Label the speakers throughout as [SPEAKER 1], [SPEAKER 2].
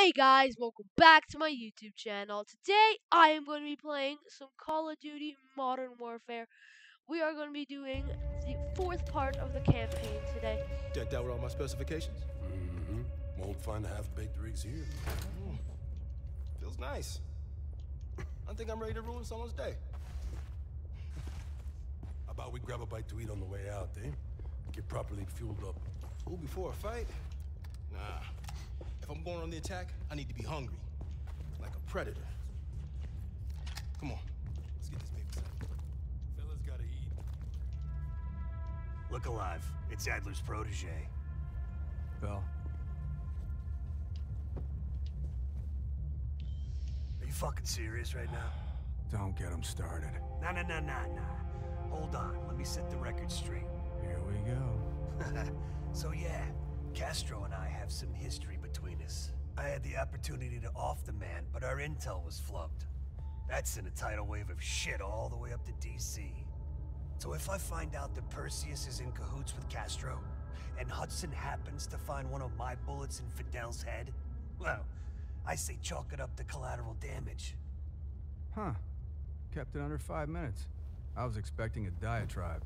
[SPEAKER 1] Hey guys, welcome back to my YouTube channel. Today I am going to be playing some Call of Duty Modern Warfare. We are going to be doing the fourth part of the campaign today.
[SPEAKER 2] Decked out with all my specifications?
[SPEAKER 3] Mm-hmm. Won't find a half-baked rigs here.
[SPEAKER 2] Mm. Feels nice. I think I'm ready to ruin someone's day.
[SPEAKER 3] How about we grab a bite to eat on the way out, eh? Get properly fueled up.
[SPEAKER 2] Ooh, before a fight? Nah. If I'm going on the attack, I need to be hungry. Like a predator. Come on. Let's get this baby set.
[SPEAKER 3] Fellas gotta eat.
[SPEAKER 4] Look alive. It's Adler's protege.
[SPEAKER 5] Bell.
[SPEAKER 4] Are you fucking serious right now?
[SPEAKER 5] Don't get him started.
[SPEAKER 4] Nah, nah, nah, nah, nah. Hold on. Let me set the record straight.
[SPEAKER 5] Here we go.
[SPEAKER 4] so yeah, Castro and I have some history us. I had the opportunity to off the man, but our intel was flubbed. That's in a tidal wave of shit all the way up to DC. So if I find out that Perseus is in cahoots with Castro, and Hudson happens to find one of my bullets in Fidel's head, well, I say chalk it up to collateral damage.
[SPEAKER 5] Huh. Kept it under five minutes. I was expecting a diatribe.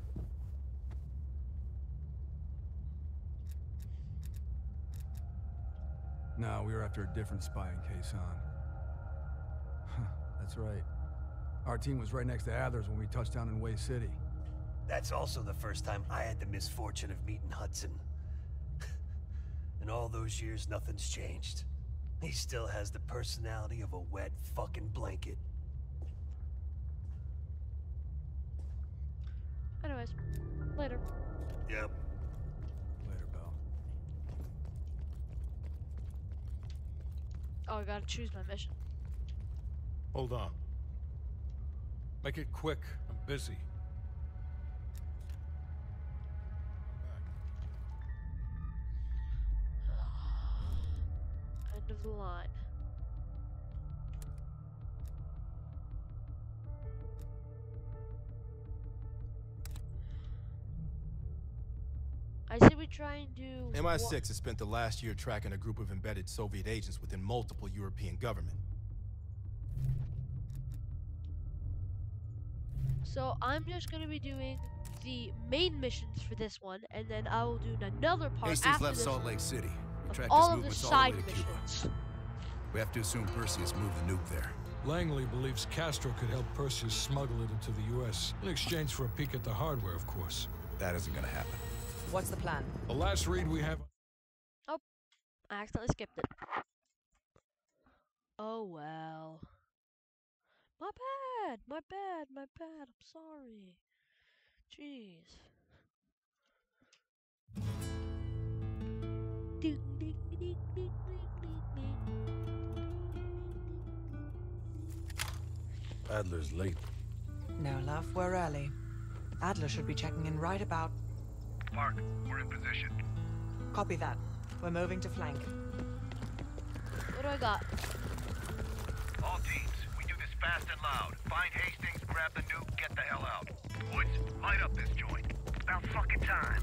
[SPEAKER 5] No, we were after a different spy in Quezon. Huh, that's right. Our team was right next to Adler's when we touched down in Hue City.
[SPEAKER 4] That's also the first time I had the misfortune of meeting Hudson. In all those years, nothing's changed. He still has the personality of a wet fucking blanket.
[SPEAKER 1] Anyways, later.
[SPEAKER 4] Yep.
[SPEAKER 5] Later, Bell.
[SPEAKER 1] Oh, I gotta choose my mission.
[SPEAKER 6] Hold on. Make it quick. I'm busy.
[SPEAKER 1] End of the line. I say we try and do.
[SPEAKER 2] MI6 has spent the last year tracking a group of embedded Soviet agents within multiple European government.
[SPEAKER 1] So I'm just gonna be doing the main missions for this one, and then I will do another part
[SPEAKER 7] Hastings
[SPEAKER 1] after
[SPEAKER 7] left
[SPEAKER 1] this
[SPEAKER 7] Salt Lake City. We
[SPEAKER 1] of
[SPEAKER 7] tracked
[SPEAKER 1] all of the
[SPEAKER 7] movements all
[SPEAKER 1] side
[SPEAKER 7] the way to Cuba.
[SPEAKER 1] missions.
[SPEAKER 7] We have to assume Perseus moved the nuke there.
[SPEAKER 6] Langley believes Castro could help Perseus smuggle it into the U.S. in exchange for a peek at the hardware, of course.
[SPEAKER 7] That isn't gonna happen.
[SPEAKER 8] What's the plan?
[SPEAKER 6] The last read we have.
[SPEAKER 1] Oh, I accidentally skipped it. Oh well. My bad, my bad, my bad. I'm sorry. Jeez. Ding, ding, ding, ding, ding, ding, ding.
[SPEAKER 3] Adler's late.
[SPEAKER 8] No, love, we're early. Adler should be checking in right about.
[SPEAKER 9] Park, we're in position.
[SPEAKER 8] Copy that. We're moving to flank.
[SPEAKER 1] What do I got?
[SPEAKER 9] All teams, we do this fast and loud. Find Hastings, grab the nuke, get the hell out. Woods, light up this joint. About fucking time.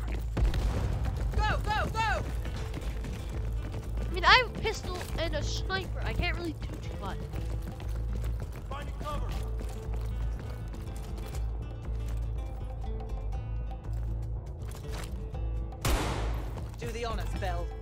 [SPEAKER 8] Go, go, go!
[SPEAKER 1] I mean, I have a pistol and a sniper. I can't really do too much.
[SPEAKER 2] Finding cover!
[SPEAKER 8] Bell.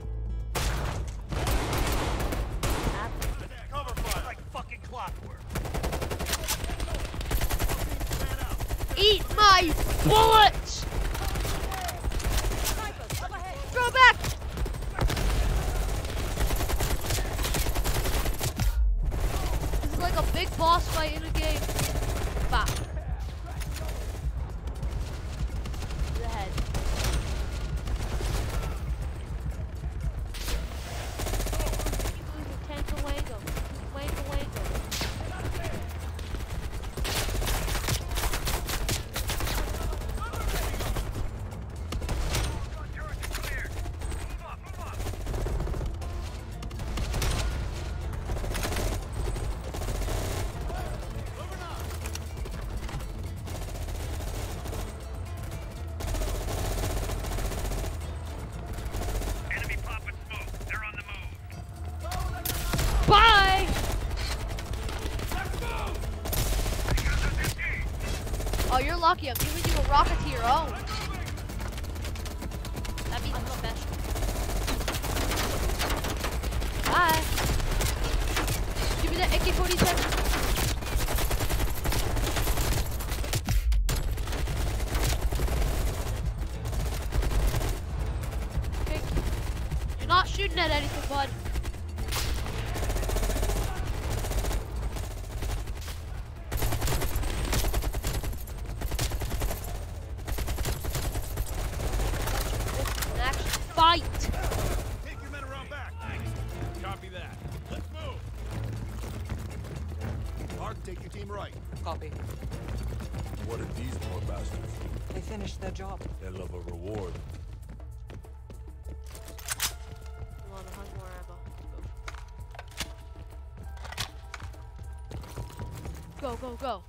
[SPEAKER 1] Go, go, go.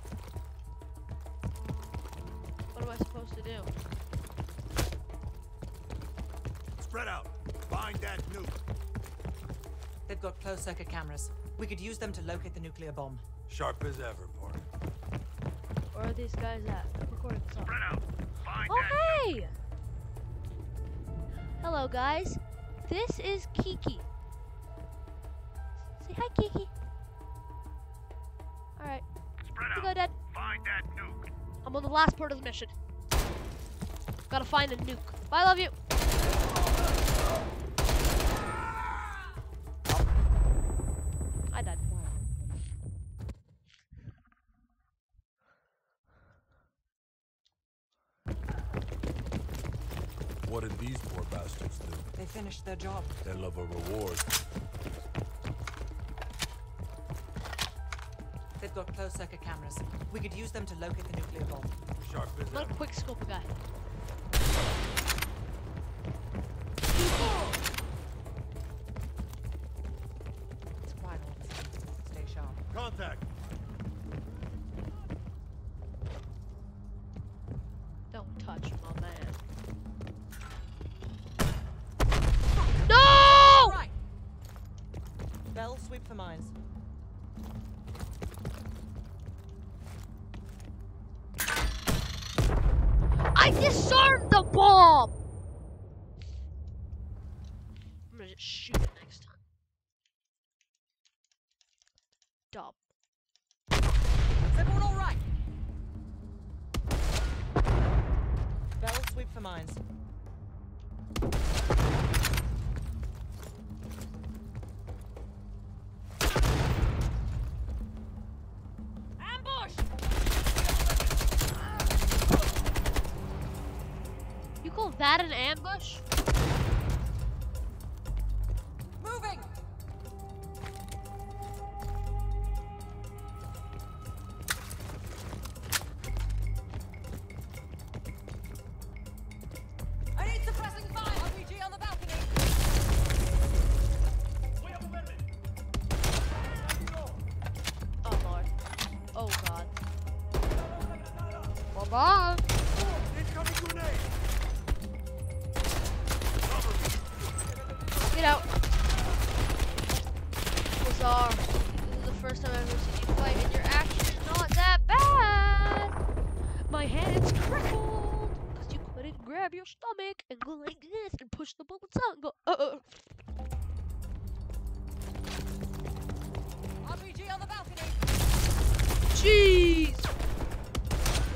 [SPEAKER 1] What am I supposed to do?
[SPEAKER 9] Spread out. Find that nuke.
[SPEAKER 8] They've got closed circuit cameras. We could use them to locate the nuclear bomb.
[SPEAKER 3] Sharp as ever, Park.
[SPEAKER 1] Where are these guys at? I'm recording this
[SPEAKER 9] Spread out. Find
[SPEAKER 1] Oh,
[SPEAKER 9] that nuke.
[SPEAKER 1] hey! Hello, guys. This is
[SPEAKER 3] What did these poor bastards do?
[SPEAKER 8] They finished their job.
[SPEAKER 3] They love a reward.
[SPEAKER 8] They've got closed circuit cameras. We could use them to locate the nuclear bomb.
[SPEAKER 3] Sharp as
[SPEAKER 1] I'm not a quick scope guy. I disarmed the bomb!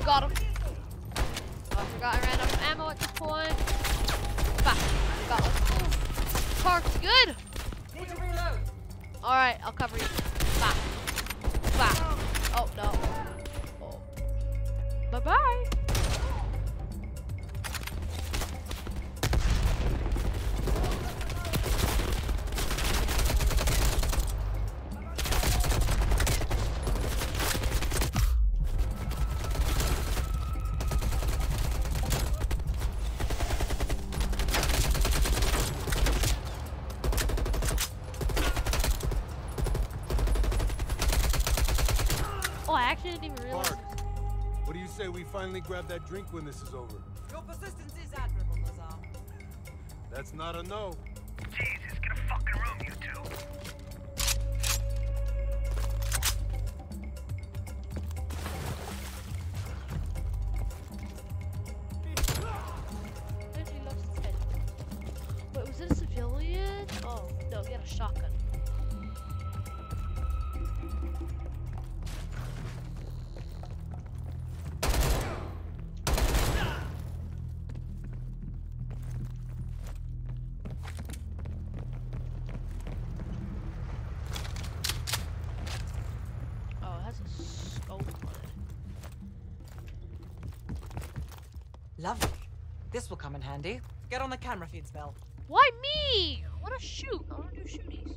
[SPEAKER 1] Got him. Oh, I forgot I ran out of ammo at this point. Bah. Got. Park's good.
[SPEAKER 8] Reload!
[SPEAKER 1] Alright, I'll cover you. Oh, no. Oh. Bye-bye.
[SPEAKER 3] Grab that drink when this is over?
[SPEAKER 8] Your persistence is admirable, Lazar.
[SPEAKER 3] That's not a no.
[SPEAKER 8] This will come in handy. Get on the camera feeds, Bell.
[SPEAKER 1] Why me? I wanna shoot. I wanna do shooties.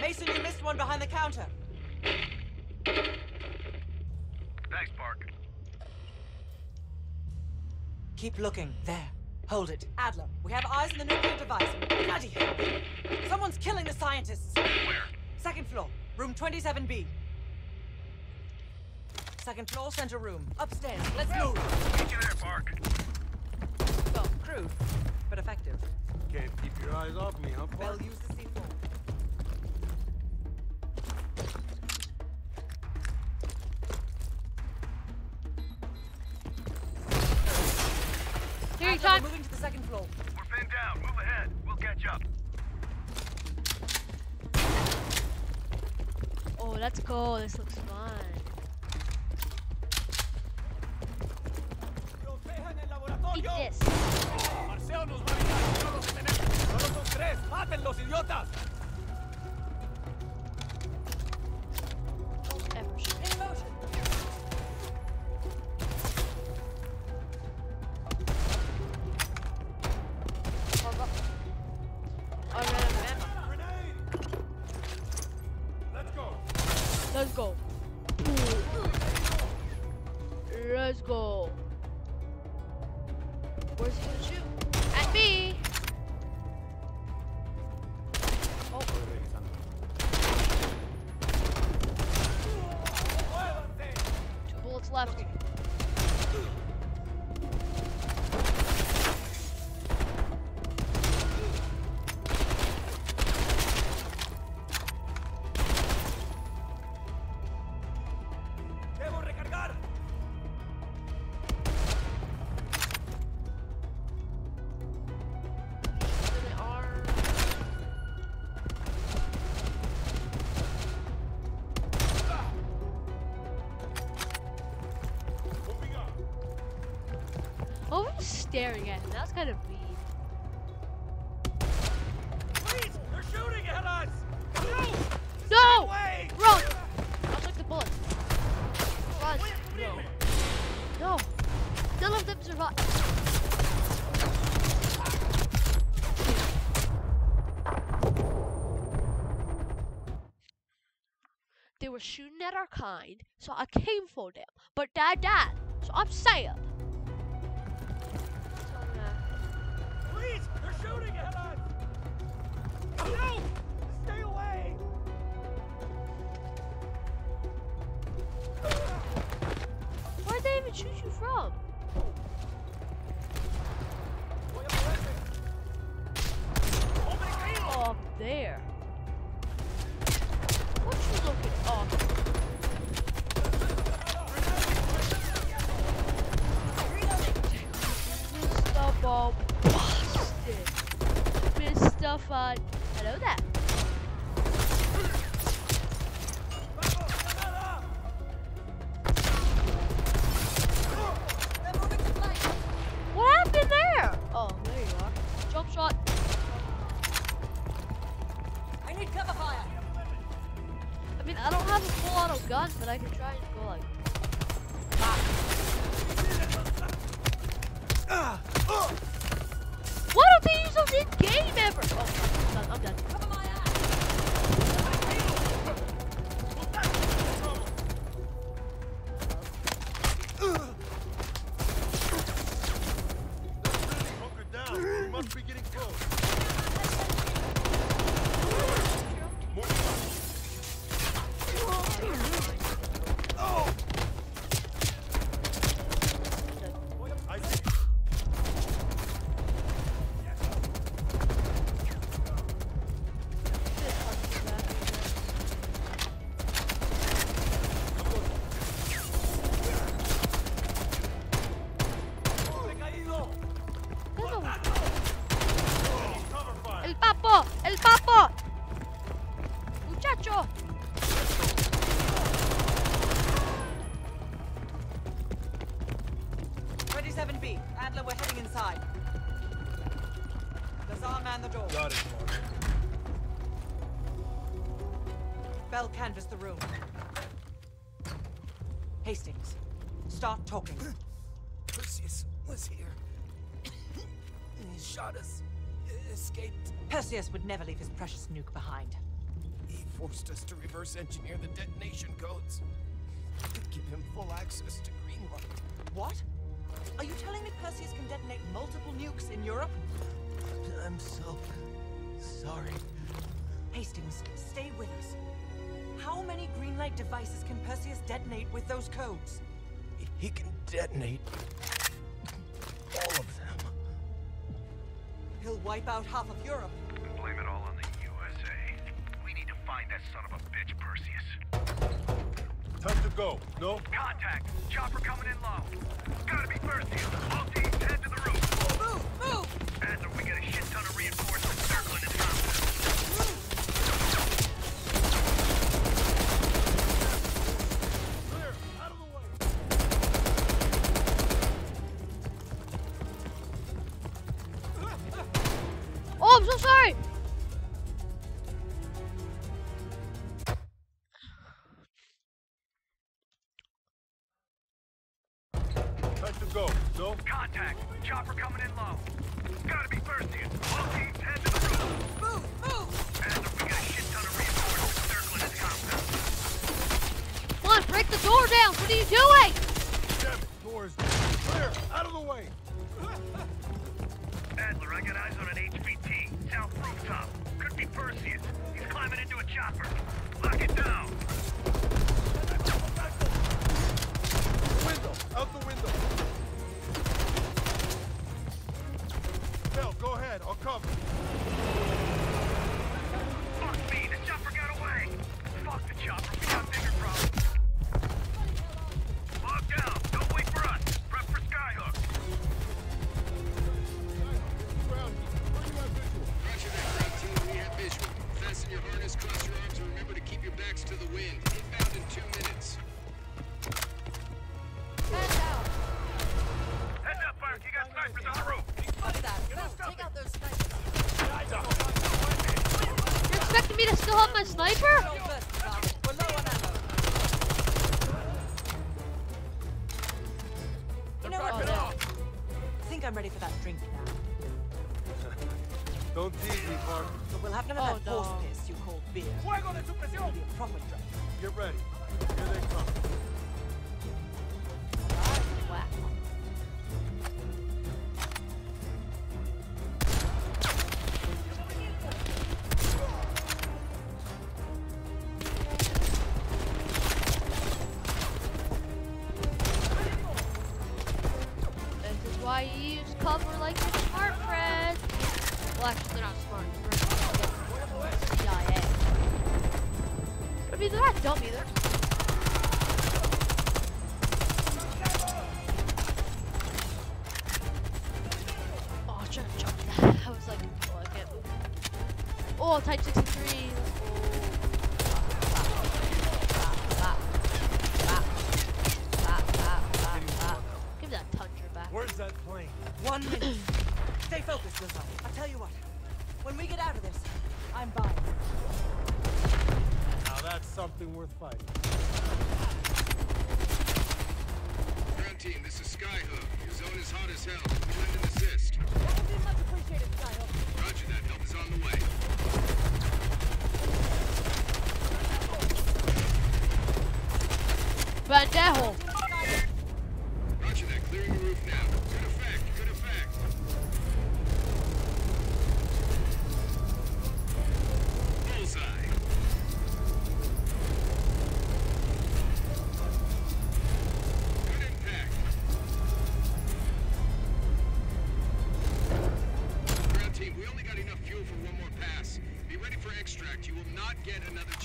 [SPEAKER 8] Mason, you missed one behind the counter.
[SPEAKER 9] Thanks, Park.
[SPEAKER 8] Keep looking. There. Hold it. Adler, we have eyes on the nuclear device. Bloody hell. Someone's killing the scientists.
[SPEAKER 9] Where?
[SPEAKER 8] Second floor, room 27B. Second floor, center room. Upstairs. Let's move.
[SPEAKER 9] Get you there, Park.
[SPEAKER 8] Well, crude, but effective.
[SPEAKER 3] Can't keep your eyes off me, huh,
[SPEAKER 8] Bell,
[SPEAKER 3] Park?
[SPEAKER 8] use the C4.
[SPEAKER 1] Here you
[SPEAKER 8] Adler, moving to the second floor.
[SPEAKER 9] We're pinned down. Move ahead. We'll catch up.
[SPEAKER 1] Oh, let's go. This looks fun. Ever were
[SPEAKER 9] shooting at
[SPEAKER 1] our kind, so I came for them. But Dad died, so I'm sad.
[SPEAKER 9] Please! They're shooting at us! No! Stay away!
[SPEAKER 1] Where'd they even shoot you from? Oh, up there. Up? Mr. Bob Boston. Mr. Fun. Hello there.
[SPEAKER 4] Perseus
[SPEAKER 8] would never leave his precious nuke behind.
[SPEAKER 4] He forced us to reverse engineer the detonation codes. Give him full access to Greenlight.
[SPEAKER 8] What? Are you telling me Perseus can detonate multiple nukes in Europe?
[SPEAKER 4] I'm so sorry.
[SPEAKER 8] Hastings, stay with us. How many Greenlight devices can Perseus detonate with those codes?
[SPEAKER 4] He can detonate all of them.
[SPEAKER 8] He'll wipe out half of Europe.
[SPEAKER 9] That son of a bitch, Perseus.
[SPEAKER 3] Time to go. No?
[SPEAKER 9] Contact! Chopper coming in low. Gotta be Perseus. All teams, head to the roof.
[SPEAKER 8] Move! Move!
[SPEAKER 9] Adler, we got a shit ton of reinforcements
[SPEAKER 1] I'm
[SPEAKER 8] ready for that drink now.
[SPEAKER 3] Don't tease me, Park.
[SPEAKER 8] But we'll have none of
[SPEAKER 1] Oh,
[SPEAKER 8] that
[SPEAKER 1] no.
[SPEAKER 8] horse piss you call beer. It'll be a proper drink.
[SPEAKER 3] Get ready. Here they come.
[SPEAKER 1] Wow.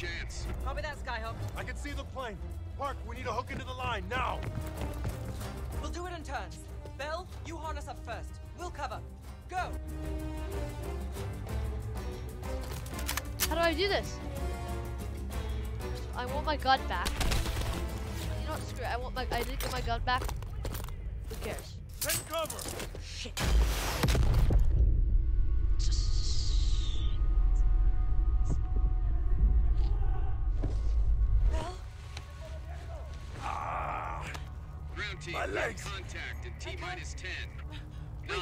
[SPEAKER 10] Chance.
[SPEAKER 8] Copy that, Skyhook.
[SPEAKER 3] I can see the plane. Park, we need to hook into the line now.
[SPEAKER 8] We'll do it in turns. Bell, you harness up first. We'll cover. Go!
[SPEAKER 1] How do I do this? I want my gun back. You know what? Screw it. I want my. I didn't get my gun back. Who cares?
[SPEAKER 3] Take cover.
[SPEAKER 1] Shit.
[SPEAKER 4] Legs.
[SPEAKER 10] contact in T minus 10. 9,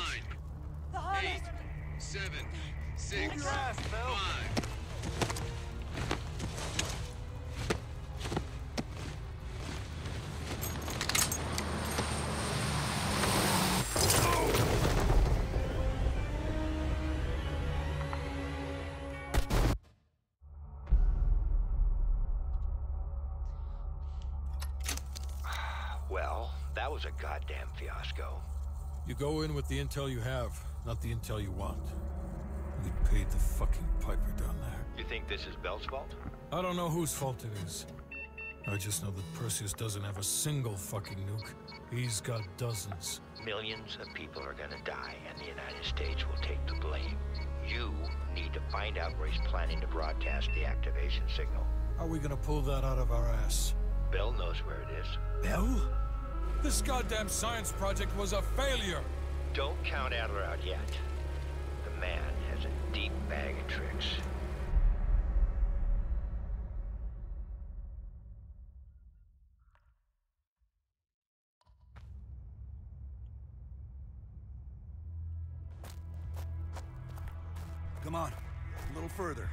[SPEAKER 8] The
[SPEAKER 10] 8, 7,
[SPEAKER 6] You go in with the intel you have, not the intel you want. We paid the fucking piper down there.
[SPEAKER 11] You think this is Bell's fault?
[SPEAKER 6] I don't know whose fault it is. I just know that Perseus doesn't have a single fucking nuke. He's got dozens.
[SPEAKER 11] Millions of people are gonna die, and the United States will take the blame. You need to find out where he's planning to broadcast the activation signal.
[SPEAKER 6] How are we gonna pull that out of our ass?
[SPEAKER 11] Bell knows where it is.
[SPEAKER 6] Bell? This goddamn science project was a failure!
[SPEAKER 11] Don't count Adler out yet. The man has a deep bag of tricks.
[SPEAKER 7] Come on, a little further.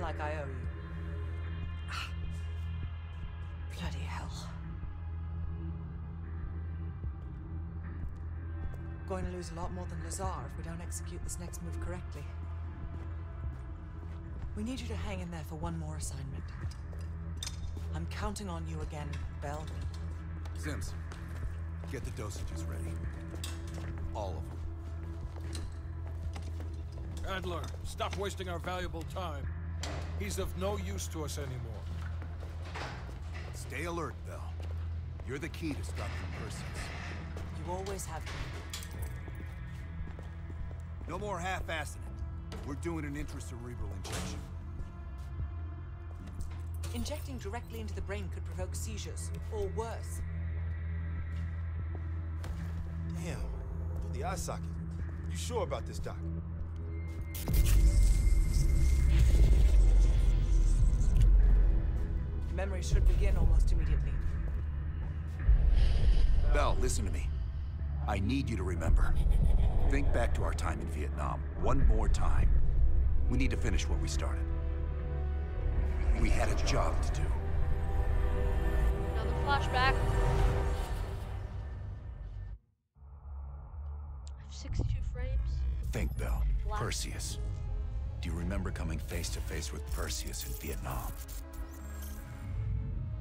[SPEAKER 8] Feel like I owe you. Ah. Bloody hell. Going to lose a lot more than Lazar if we don't execute this next move correctly. We need you to hang in there for one more assignment. I'm counting on you again, Bell.
[SPEAKER 7] Sims, get the dosages ready. All of them.
[SPEAKER 6] Adler, stop wasting our valuable time. He's of no use to us anymore.
[SPEAKER 7] Stay alert, Bell. You're the key to stopping Perseus.
[SPEAKER 8] You always have been.
[SPEAKER 7] No more half-assing it. We're doing an intracerebral injection.
[SPEAKER 8] Injecting directly into the brain could provoke seizures, or worse.
[SPEAKER 2] Damn. Through the eye socket. You sure about this, Doc?
[SPEAKER 8] Memory should begin almost immediately.
[SPEAKER 7] Bell, listen to me. I need you to remember. Think back to our time in Vietnam one more time. We need to finish what we started. We had a job to do.
[SPEAKER 1] Another flashback. I have 62 frames.
[SPEAKER 7] Think, Bell.
[SPEAKER 1] Black.
[SPEAKER 7] Perseus. Do you remember coming face to face with Perseus in Vietnam?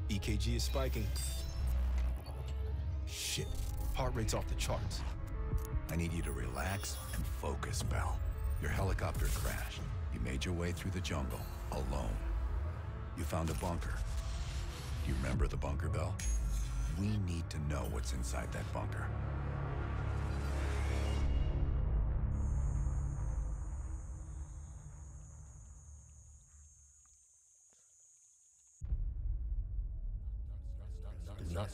[SPEAKER 2] EKG is spiking. Shit. Heart rate's off the charts.
[SPEAKER 7] I need you to relax and focus, Bell. Your helicopter crashed. You made your way through the jungle, alone. You found a bunker. Do you remember the bunker, Bell? We need to know what's inside that bunker.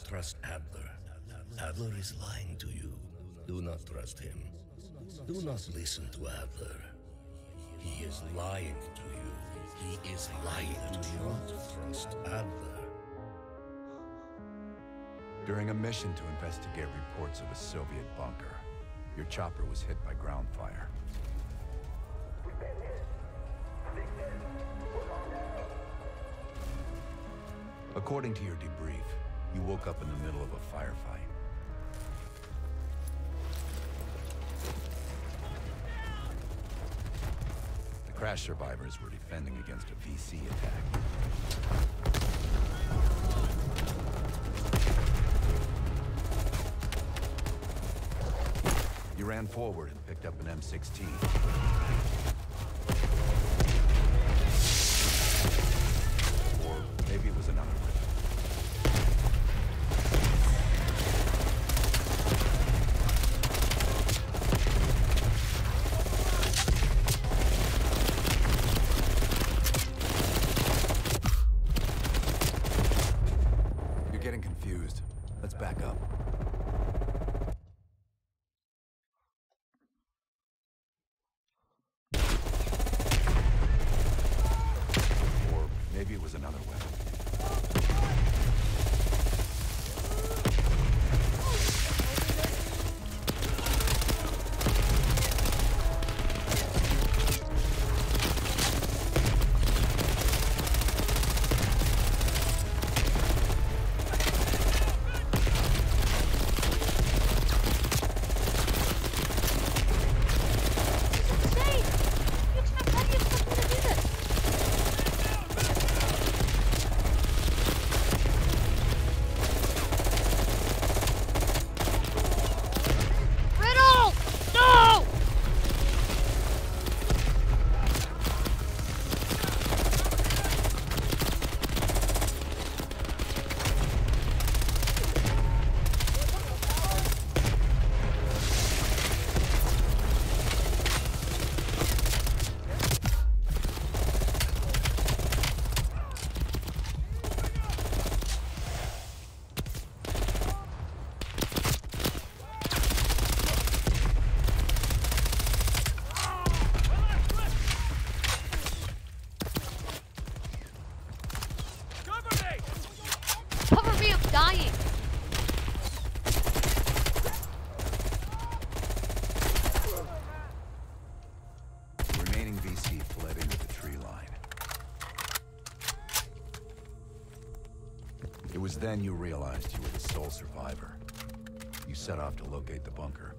[SPEAKER 12] Trust Adler. Adler is lying to you. Do not trust him. Do not listen to Adler. He is lying to you. He is lying to you. Do not trust Adler.
[SPEAKER 7] During a mission to investigate reports of a Soviet bunker, your chopper was hit by ground fire. According to your debrief, you woke up in the middle of a firefight. The crash survivors were defending against a VC attack. You ran forward and picked up an M16. Then you realized you were the sole survivor. You set off to locate the bunker.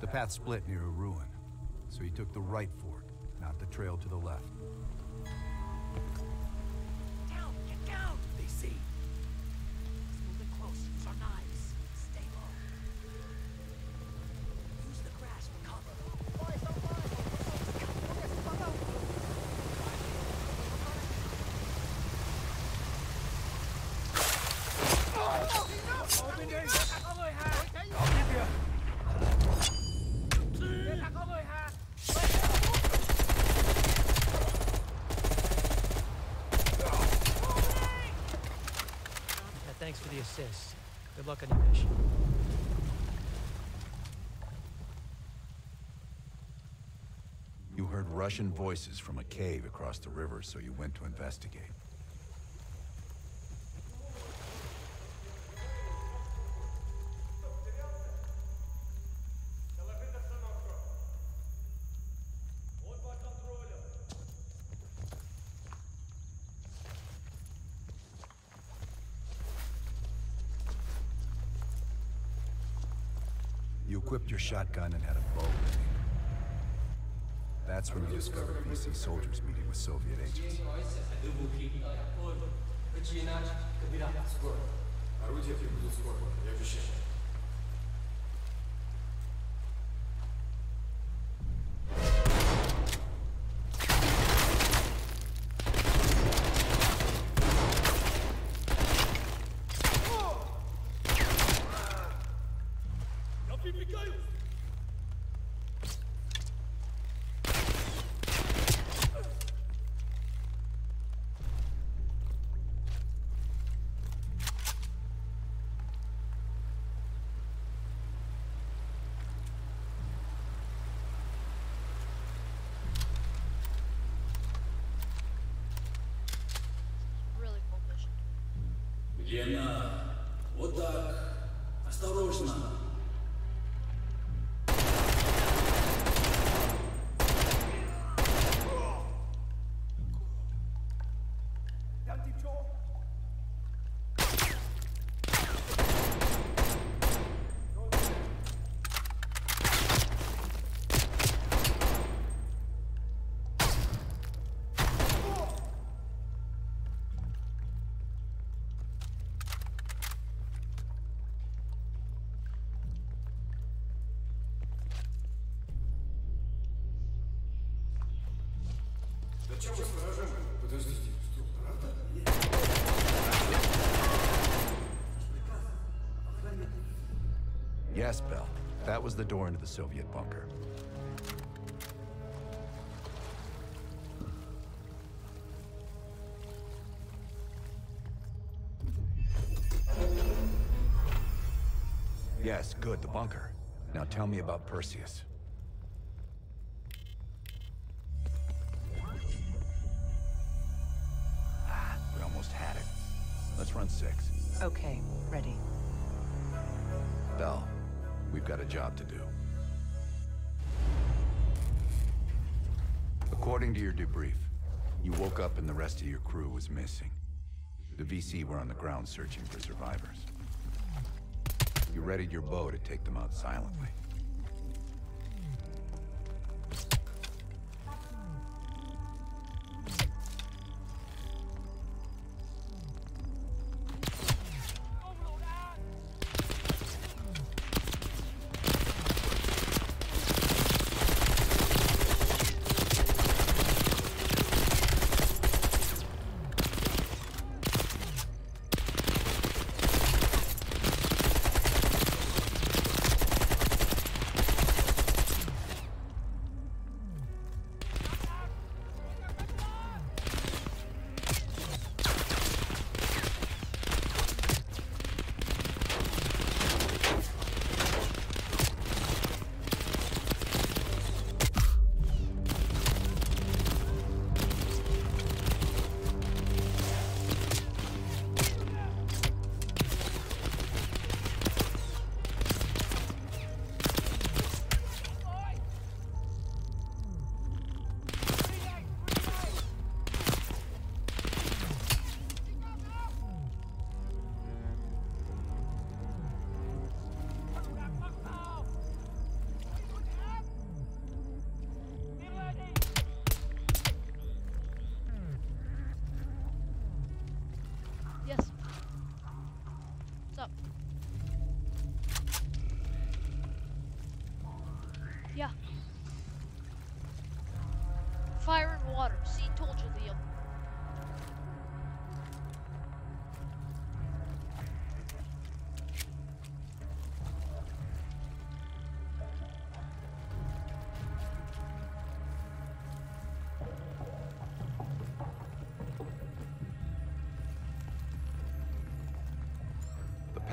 [SPEAKER 5] The path split near a ruin, so he took the right fork, not the trail to the left.
[SPEAKER 13] Assist. Good luck on your mission.
[SPEAKER 7] You heard Russian voices from a cave across the river, so you went to investigate. Equipped your shotgun and had a bow ready. That's when you discovered VC soldiers meeting with Soviet agents.
[SPEAKER 12] Лена, вот так. Осторожно.
[SPEAKER 7] Yes, Bell. That was the door into the Soviet bunker. Yes, good, the bunker. Now tell me about Perseus. Ah, we almost had it. Let's run six.
[SPEAKER 8] Okay, ready.
[SPEAKER 7] Got a job to do. According to your debrief, you woke up and the rest of your crew was missing. The VC were on the ground searching for survivors. You readied your bow to take them out silently.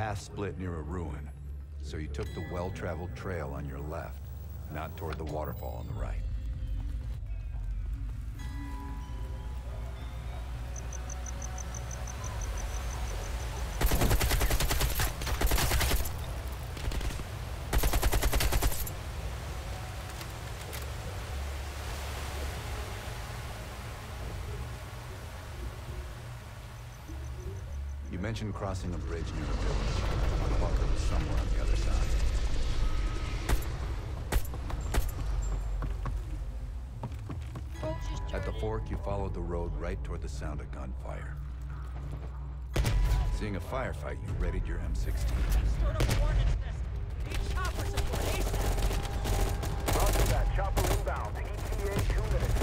[SPEAKER 7] Path split near a ruin, so you took the well-traveled trail on your left, not toward the waterfall on the right. Mentioned crossing a bridge near a village. The bunker was somewhere on the other side. At the fork, you followed the road right toward the sound of gunfire. Seeing a firefight, you readied your M16.
[SPEAKER 9] Roger that. Chopper inbound. ETA two minutes.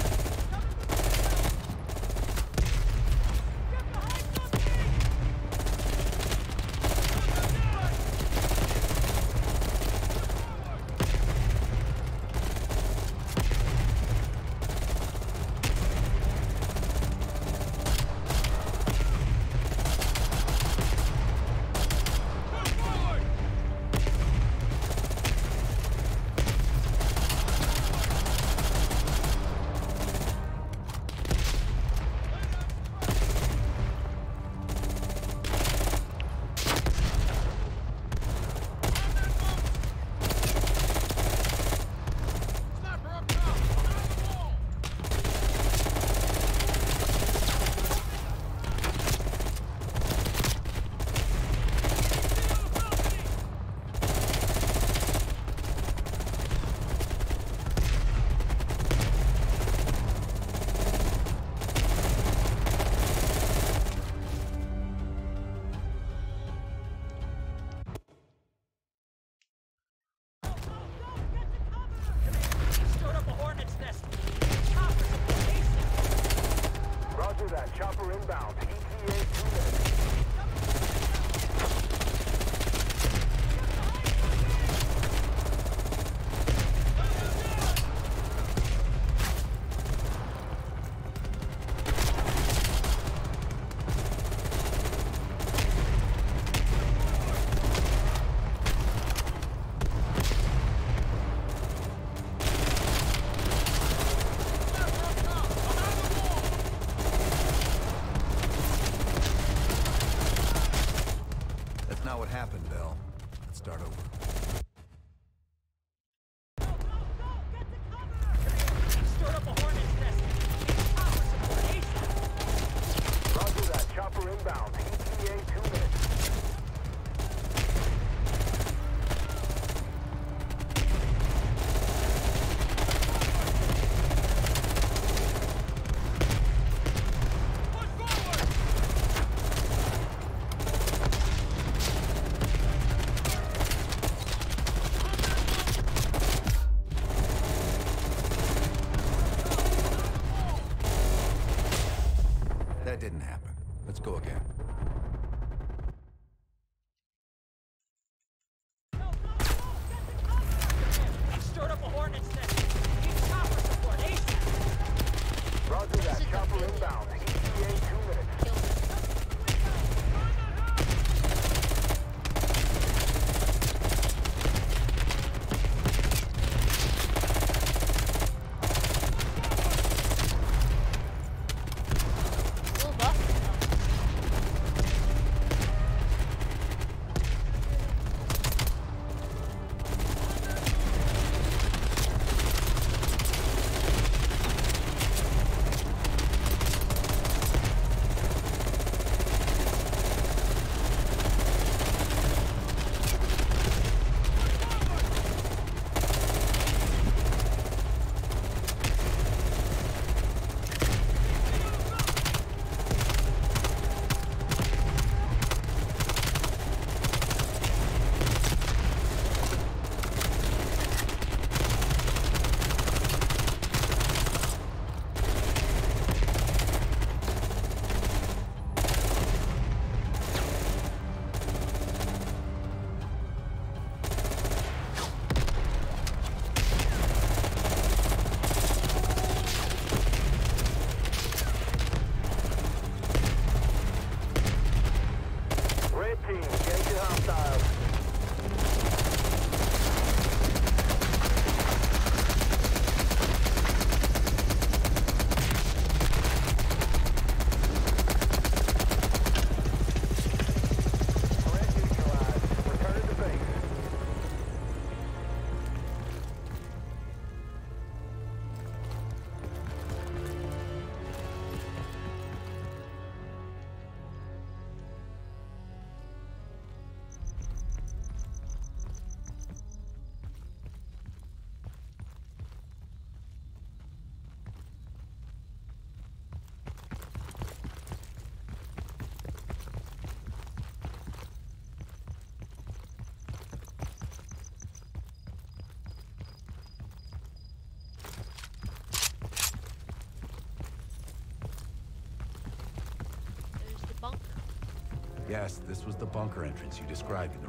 [SPEAKER 7] Yes, this was the bunker entrance you described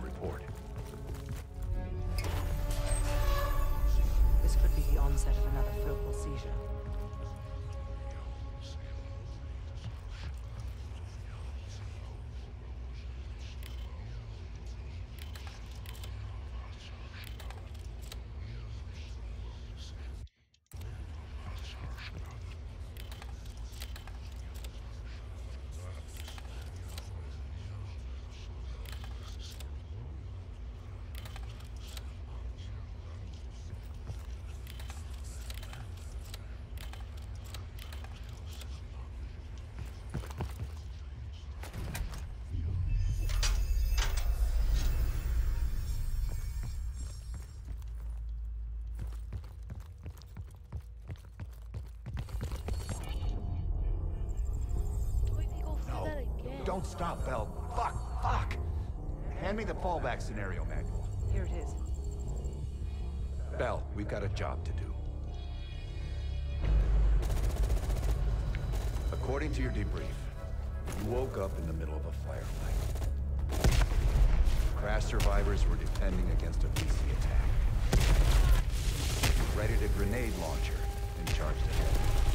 [SPEAKER 7] Don't stop, Bell. Fuck, fuck! Hand me the fallback scenario manual.
[SPEAKER 8] Here it is.
[SPEAKER 7] Bell, we've got a job to do. According to your debrief, you woke up in the middle of a firefight. Crash survivors were defending against a VC attack.
[SPEAKER 1] You
[SPEAKER 7] Readied a grenade launcher and charged ahead.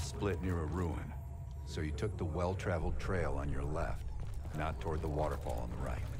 [SPEAKER 7] Path split near a ruin, so you took the well-traveled trail on your left, not toward the waterfall on the right.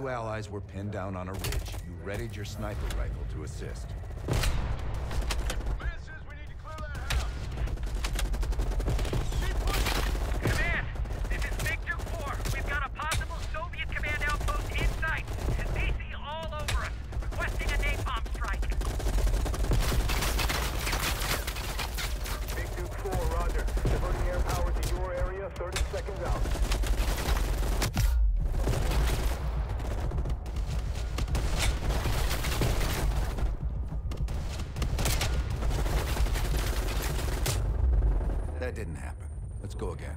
[SPEAKER 7] Few allies were pinned down on a ridge. You readied your sniper rifle to assist.
[SPEAKER 14] Command, this is Big Duke 4. We've got a possible Soviet command outpost in sight. And VC all over us, requesting a napalm strike.
[SPEAKER 9] Big Duke 4, roger. Diverting air power to your area, 30 seconds out.
[SPEAKER 7] That didn't happen. Let's go again.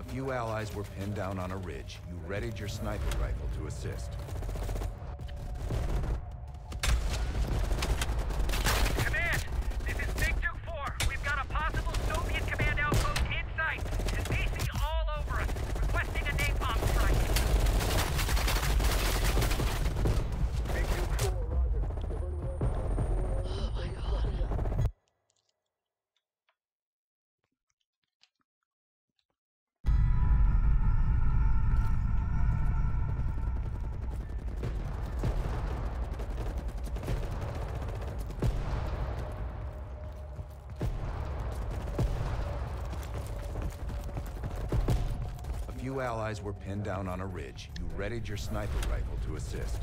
[SPEAKER 7] A few allies were pinned down on a ridge. You readied your sniper rifle to assist.
[SPEAKER 14] Command, this is Big Duke 4. We've got a possible Soviet command outpost in sight. And VC all over us, requesting a napalm strike.
[SPEAKER 9] Big Duke 4, roger. Diverting air power to your area, 30 seconds out.
[SPEAKER 7] Allies were pinned down on a ridge. You readied your sniper rifle to assist.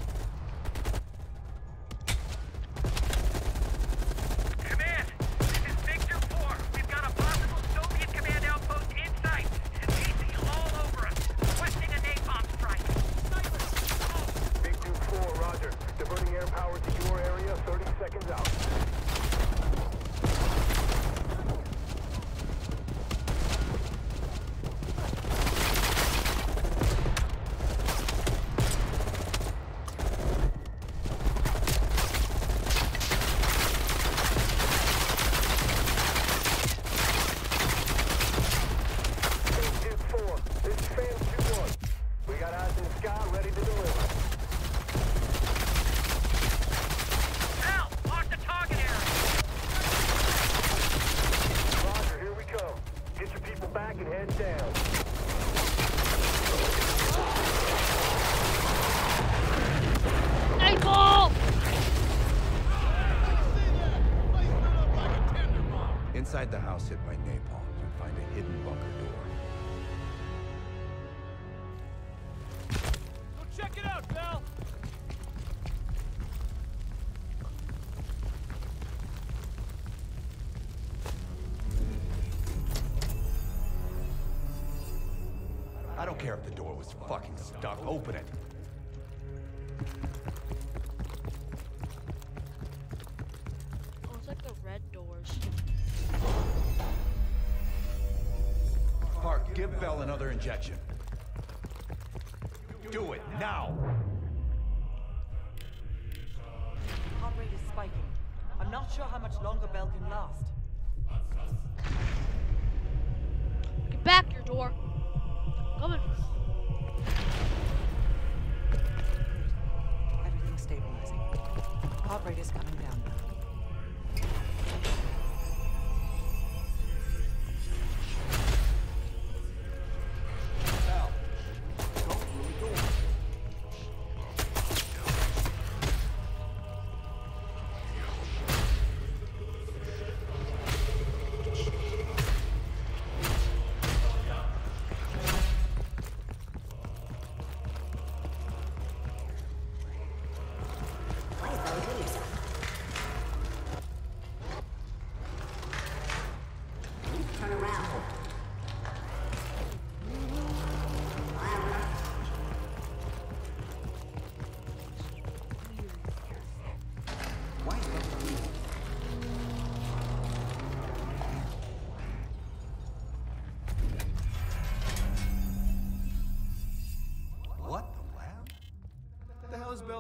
[SPEAKER 14] Command, this is Big Duke 4. We've got a possible Soviet command outpost in sight. And VC all over us, requesting a napalm strike.
[SPEAKER 9] Big Duke 4, roger. Diverting air power to your area, 30 seconds out. Big Duke 4, this is Fan 2-1. We got eyes in the sky, ready to deliver.
[SPEAKER 14] Al, mark the target area.
[SPEAKER 9] Roger, here we come. Get people head down.
[SPEAKER 7] Don't care if the door was fucking stuck. Open it.
[SPEAKER 1] Oh, it's like the red doors.
[SPEAKER 7] Park, give Bell another injection.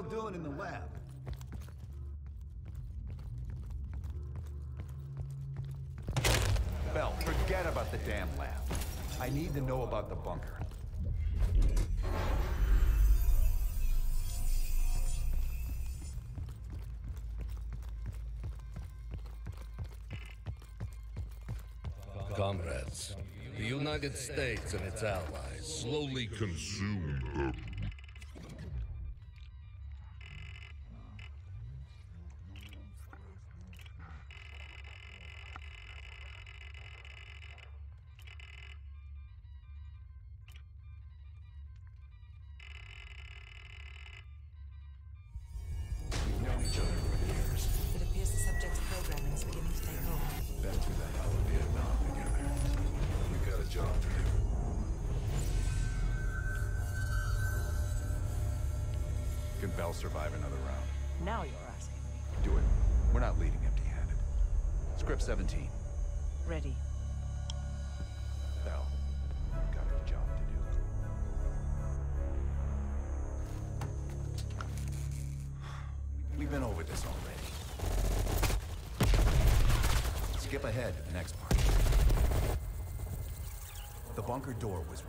[SPEAKER 15] doing in the lab?
[SPEAKER 7] Bell, forget about the damn lab. I need to know about the bunker.
[SPEAKER 12] Comrades, the United States and its allies slowly consume the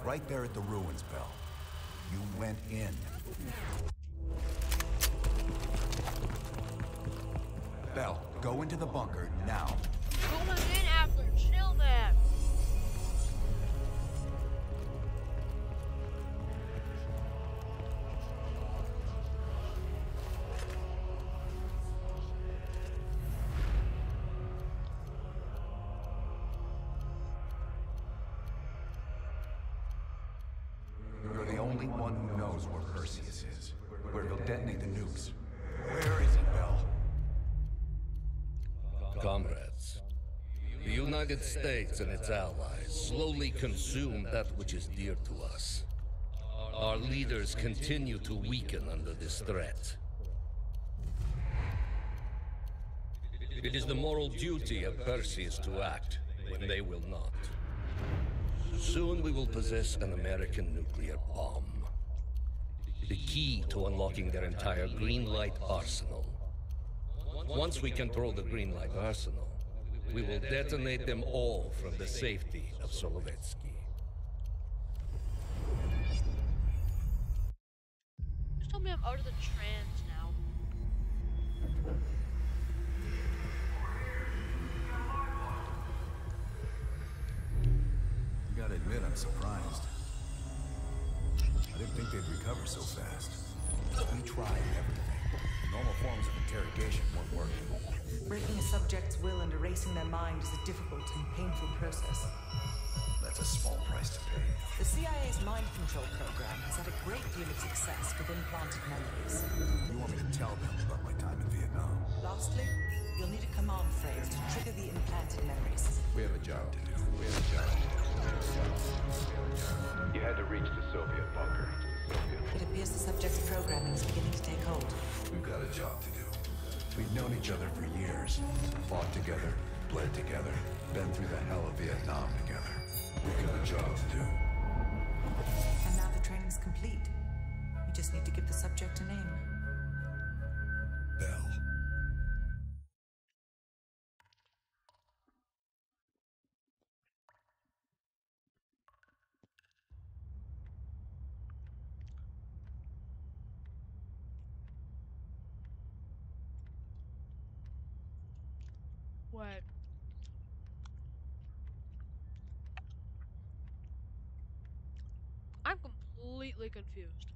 [SPEAKER 7] right there at the ruins, Bell. You went in. Bell, go into the bunker one who knows where Perseus is. Where he'll detonate the nukes. Where is he, Bell?
[SPEAKER 12] Comrades, the United States and its allies slowly consume that which is dear to us. Our leaders continue to weaken under this threat. It is the moral duty of Perseus to act when they will not. Soon we will possess an American nuclear bomb. The key to unlocking their entire Greenlight arsenal. Once we control the Greenlight arsenal, we will detonate them all from the safety of Solovetsky.
[SPEAKER 1] Just tell me I'm out of the trance now.
[SPEAKER 7] Gotta admit, I'm surprised. I didn't think they'd recover so fast. We tried everything. Normal forms of interrogation weren't working.
[SPEAKER 8] Breaking a subject's will and erasing their mind is a difficult and painful process.
[SPEAKER 7] That's a small price to pay.
[SPEAKER 8] The CIA's mind control program has had a great deal of success with implanted memories.
[SPEAKER 7] You want me to tell them about my time in Vietnam?
[SPEAKER 8] Lastly, you'll need a command phrase to trigger the implanted memories.
[SPEAKER 7] We have a job to do. We have a job to do.
[SPEAKER 14] You had to reach the Soviet bunker.
[SPEAKER 8] It appears the subject's programming is beginning to take hold.
[SPEAKER 7] We've got a job to do. We've known each other for years. Fought together, bled together, been through the hell of Vietnam together. We've got a job to do.
[SPEAKER 8] And now the training's complete. We just need to give the subject a name.
[SPEAKER 1] Completely confused.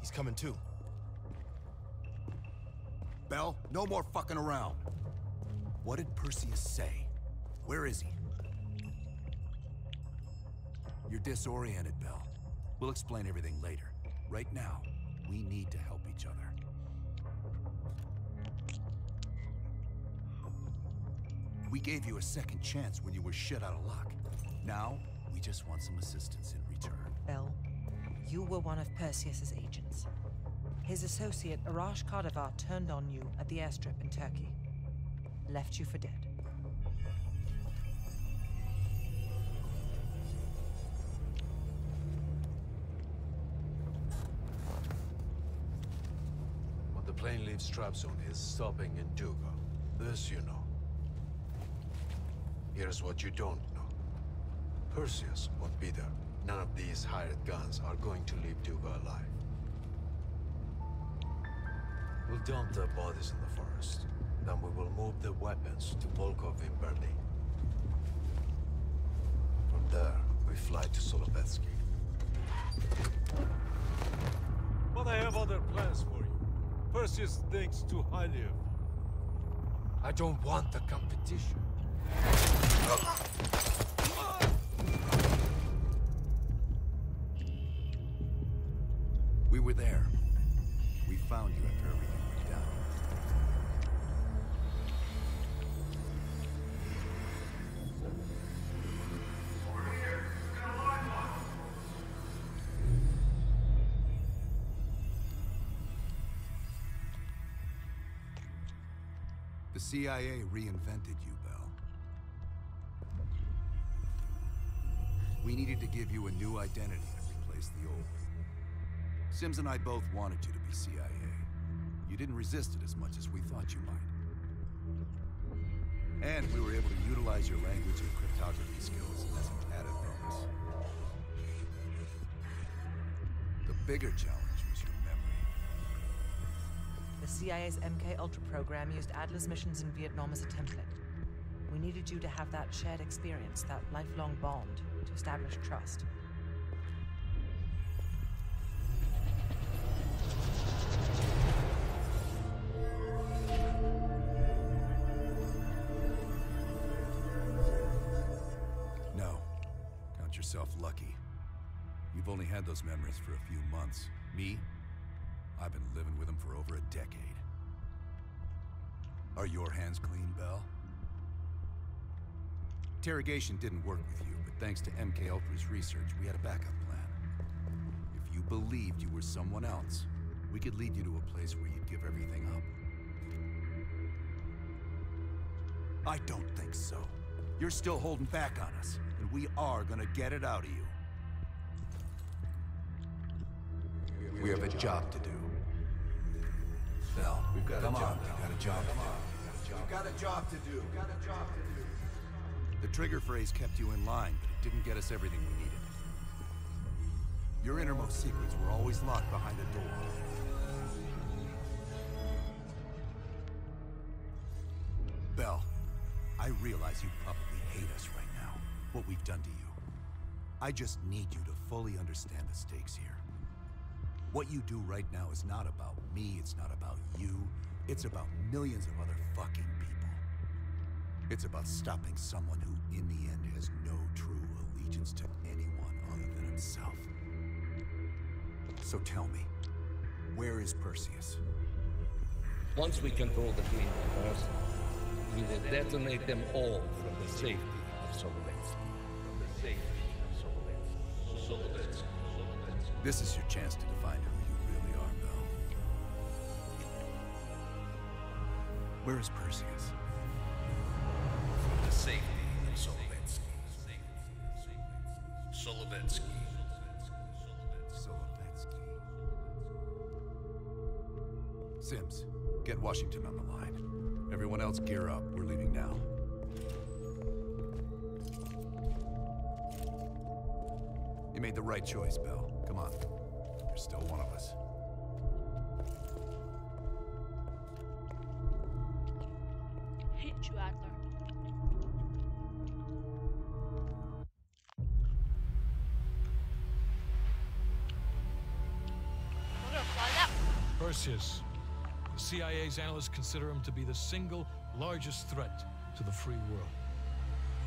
[SPEAKER 2] He's coming to.
[SPEAKER 7] Bell, no more fucking around. What did Perseus say? Where is he? You're disoriented, Bell. We'll explain everything later. Right now, we need to help each other. We gave you a second chance when you were shit out of luck. Now, we just want some assistance in return.
[SPEAKER 8] Bell, you were one of Perseus's agents. His associate, Arash Kadivar, turned on you at the airstrip in Turkey. Left you for dead.
[SPEAKER 3] Leaves Trabzon, he's stopping in Duga.
[SPEAKER 16] This you know. Here's what you don't know. Perseus won't be there. None of these hired guns are going to leave Duga alive. We'll dump their bodies in the forest. Then we will move the weapons to Volkov in Berlin. From there, we fly to Solovetsky.
[SPEAKER 6] But I have other plans for you. Perseus thinks too highly of you.
[SPEAKER 16] I don't want the competition.
[SPEAKER 7] We were there. We found you after everything The CIA reinvented you, Bell. We needed to give you a new identity to replace the old. Sims and I both wanted you to be CIA. You didn't resist it as much as we thought you might. And we were able to utilize your language and cryptography skills as an added bonus. The bigger challenge.
[SPEAKER 8] The CIA's MK Ultra program used Adler's missions in Vietnam as a template. We needed you to have that shared experience, that lifelong bond, to establish trust.
[SPEAKER 7] No. Count yourself lucky. You've only had those memories for a few months. Me? Living with them for over a decade. Are your hands clean, Bell? Interrogation didn't work with you, but thanks to MK Ultra's research, we had a backup plan. If you believed you were someone else, we could lead you to a place where you'd give everything up. I don't think so. You're still holding back on us, and we are gonna get it out of you. We have a job to do. Bell, we've got come a job. on, we got a job to do.
[SPEAKER 16] We've got a job to do. Got a job to do.
[SPEAKER 7] The trigger phrase kept you in line, but it didn't get us everything we needed. Your innermost secrets were always locked behind a door. Bell, I realize you probably hate us right now, what we've done to you. I just need you to fully understand the stakes here. What you do right now is not about me, it's not about you, it's about millions of other fucking people. It's about stopping someone who, in the end, has no true allegiance to anyone other than himself. So tell me, where is Perseus?
[SPEAKER 12] Once we control the Green Powers, we will detonate them all from the safety of Solovetsky. From the safety of Solovetsky. Solovetsky. Solovetsky.
[SPEAKER 7] This is your chance to Where is Perseus?
[SPEAKER 12] The safety of Solovetsky. Solovetsky.
[SPEAKER 7] Solovetsky. Sims, get Washington on the line. Everyone else gear up. We're leaving now. You made the right choice, Bell. Come on. You're still one of us.
[SPEAKER 6] Perseus. The CIA's analysts consider him to be the single largest threat to the free world.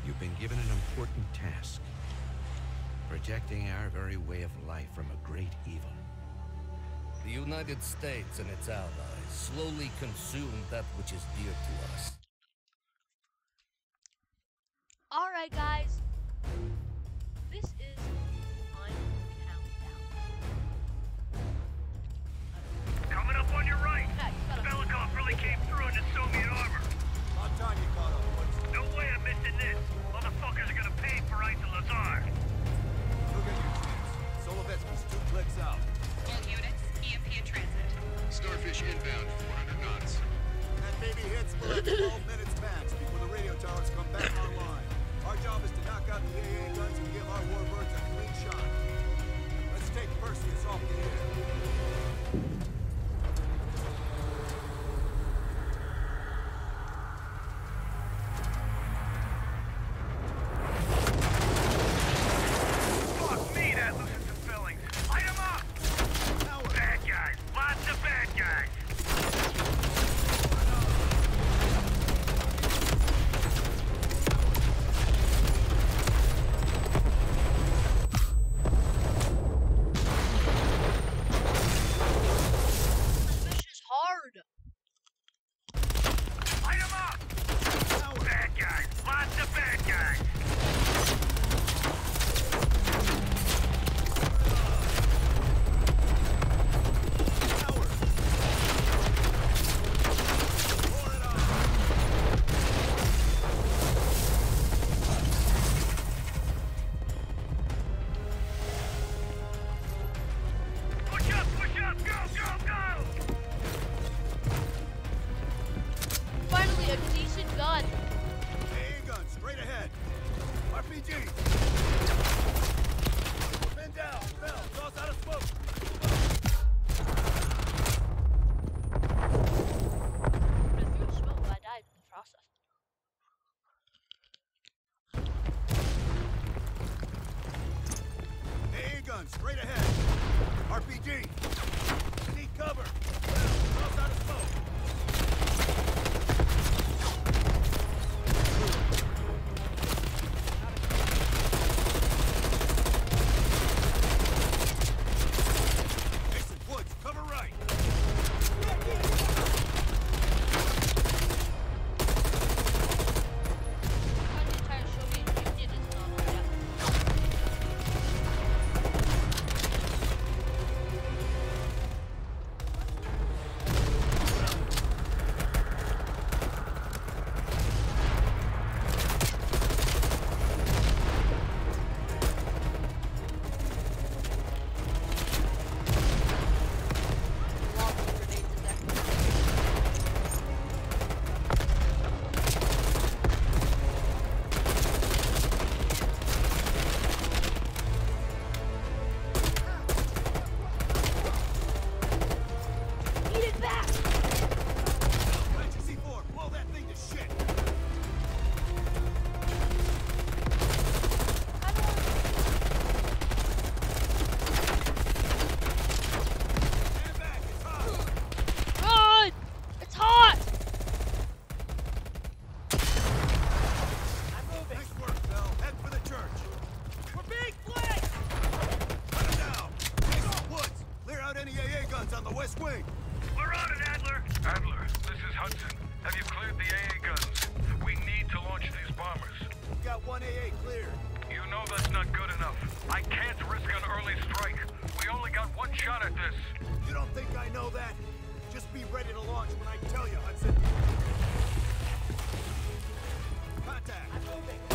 [SPEAKER 11] You've been given an important task. Protecting our very way of life from a great evil.
[SPEAKER 12] The United States and its allies slowly consume that which is dear to us.
[SPEAKER 1] Alright, guys.
[SPEAKER 17] shot
[SPEAKER 9] at this.
[SPEAKER 17] You don't think I know that? Just be ready to launch when I tell you, Hudson. Contact! I'm moving!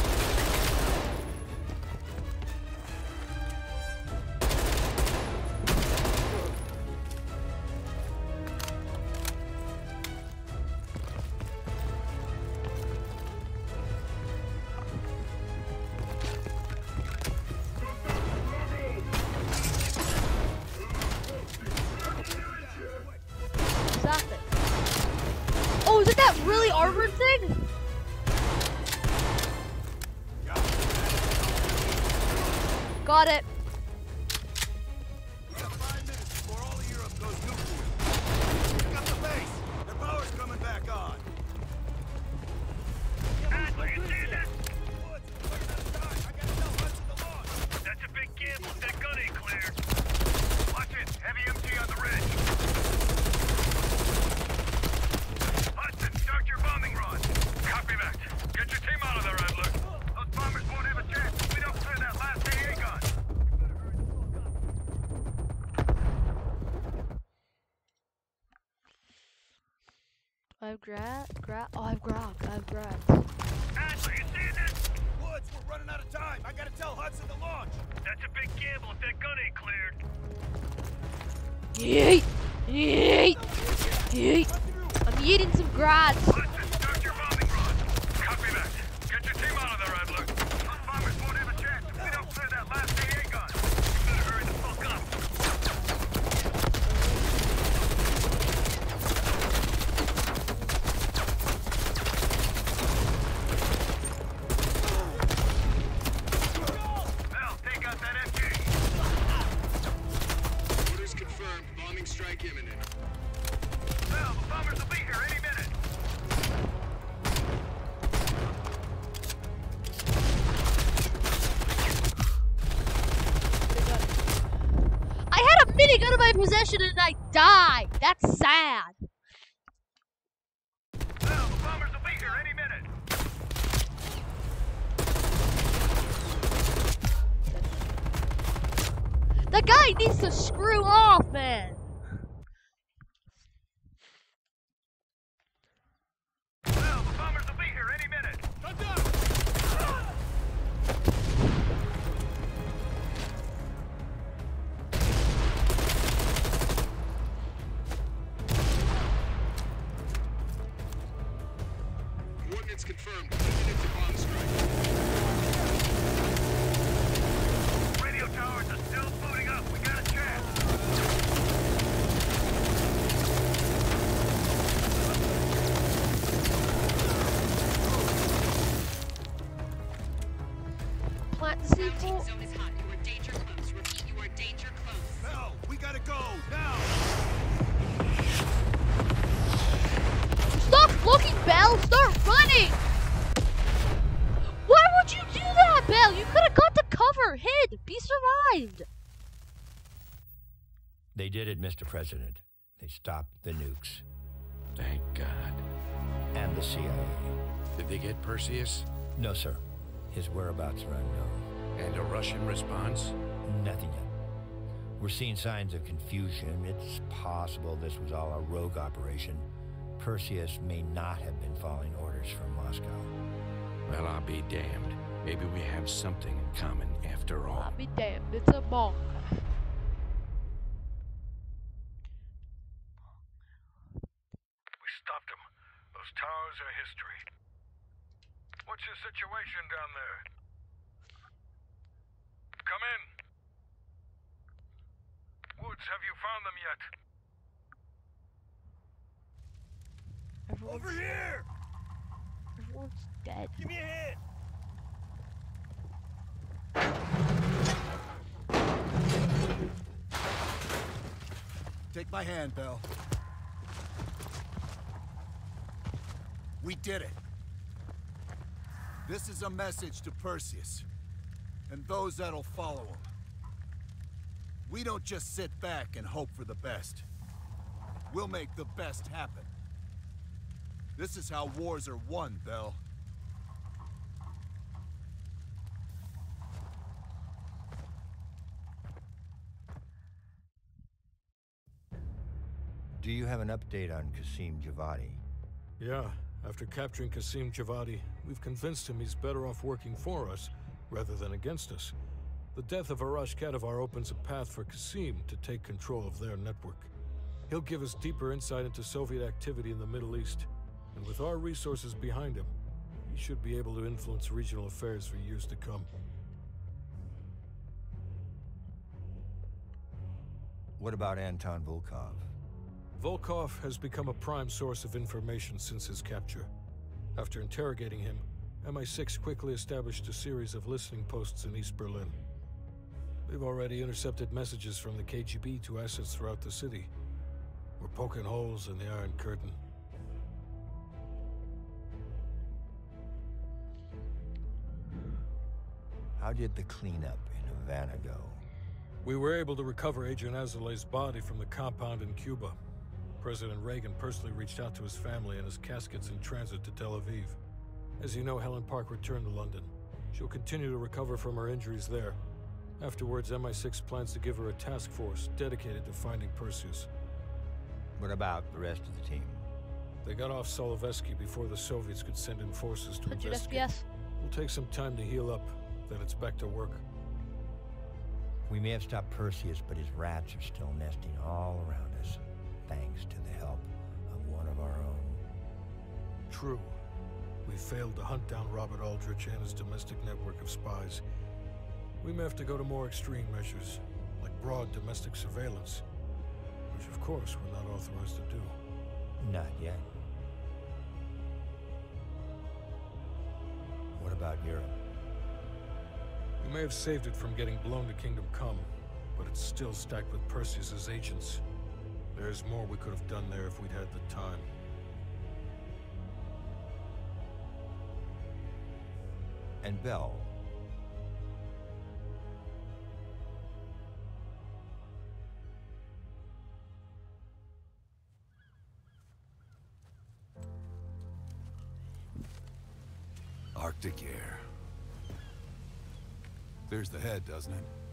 [SPEAKER 1] Grab, grab. Oh, I have grabbed, I have grabbed.
[SPEAKER 9] Ashley, you this?
[SPEAKER 17] Woods, we're running out of time. I gotta tell Hudson to launch.
[SPEAKER 9] That's a big gamble if that gun ain't cleared.
[SPEAKER 1] Yeet! Mission and I die. That's sad.
[SPEAKER 9] Well, the bombers will be here any minute.
[SPEAKER 1] The guy needs to screw off, man.
[SPEAKER 11] Did it, Mr. President. They stopped the nukes.
[SPEAKER 18] Thank God.
[SPEAKER 11] And the CIA.
[SPEAKER 18] Did they get Perseus?
[SPEAKER 11] No, sir. His whereabouts are unknown.
[SPEAKER 18] And a Russian response?
[SPEAKER 11] Nothing yet. We're seeing signs of confusion. It's possible this was all a rogue operation. Perseus may not have been following orders from Moscow.
[SPEAKER 18] Well, I'll be damned. Maybe we have something in common after all.
[SPEAKER 1] I'll be damned. It's a monk.
[SPEAKER 6] We stopped them. Those towers are history. What's your situation down there? Come in. Woods, have you found them yet?
[SPEAKER 1] Everyone's,
[SPEAKER 17] Over here.
[SPEAKER 1] everyone's dead.
[SPEAKER 17] Give me a hand. Take my hand, Bell. We did it. This is a message to Perseus and those that'll follow him. We don't just sit back and hope for the best. We'll make the best happen. This is how wars are won, Bell.
[SPEAKER 11] Do you have an update on Kasim Javadi?
[SPEAKER 6] Yeah, after capturing Kasim Javadi, we've convinced him he's better off working for us rather than against us. The death of Arash Kadivar opens a path for Kasim to take control of their network. He'll give us deeper insight into Soviet activity in the Middle East, and with our resources behind him, he should be able to influence regional affairs for years to come.
[SPEAKER 11] What about Anton Volkov?
[SPEAKER 6] Volkov has become a prime source of information since his capture. After interrogating him, MI6 quickly established a series of listening posts in East Berlin. We've already intercepted messages from the KGB to assets throughout the city. We're poking holes in the Iron Curtain.
[SPEAKER 11] How did the cleanup in Havana go?
[SPEAKER 6] We were able to recover Agent Azoulay's body from the compound in Cuba. President Reagan personally reached out to his family and his casket's in transit to Tel Aviv. As you know, Helen Park returned to London. She'll continue to recover from her injuries there. Afterwards, MI6 plans to give her a task force dedicated to finding Perseus.
[SPEAKER 11] What about the rest of the team?
[SPEAKER 6] They got off Solovetsky before the Soviets could send in forces to investigate.
[SPEAKER 1] FPS.
[SPEAKER 6] It'll take some time to heal up, then it's back to work.
[SPEAKER 11] We may have stopped Perseus, but his rats are still nesting all around us, thanks to the help of one of our own.
[SPEAKER 6] True. We failed to hunt down Robert Aldrich and his domestic network of spies. We may have to go to more extreme measures, like broad domestic surveillance, which of course we're not authorized to do.
[SPEAKER 11] Not yet. What about Europe?
[SPEAKER 6] We may have saved it from getting blown to Kingdom Come, but it's still stacked with Perseus's agents. There's more we could have done there if we'd had the time.
[SPEAKER 11] And Bell.
[SPEAKER 7] Arctic air. There's the head, doesn't it?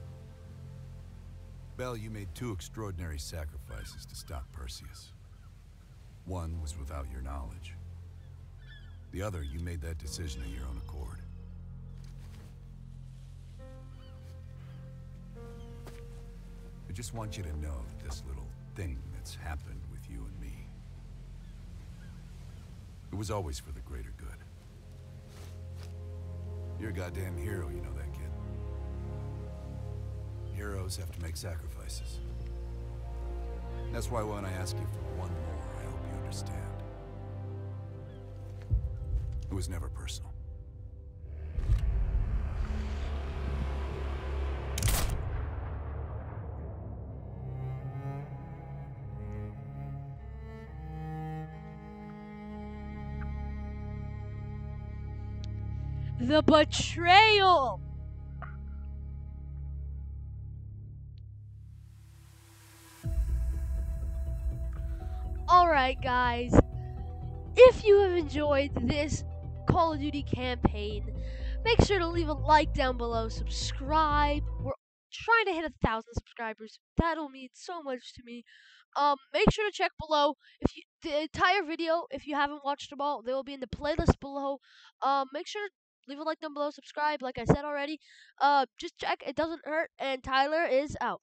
[SPEAKER 7] Bell, you made two extraordinary sacrifices to stop Perseus. One was without your knowledge. The other, you made that decision of your own accord. I just want you to know that this little thing that's happened with you and me, it was always for the greater good. You're a goddamn hero, you know that. Heroes have to make sacrifices. That's why when I ask you for one more, I hope you understand. It was never personal.
[SPEAKER 1] The betrayal! Alright, guys. If you have enjoyed this Call of Duty campaign, make sure to leave a like down below, subscribe. We're trying to hit a thousand subscribers. That'll mean so much to me. Um, make sure to check below if you the entire video. If you haven't watched them all, they will be in the playlist below. Um, make sure to leave a like down below, subscribe. Like I said already. Uh, just check; it doesn't hurt. And Tyler is out.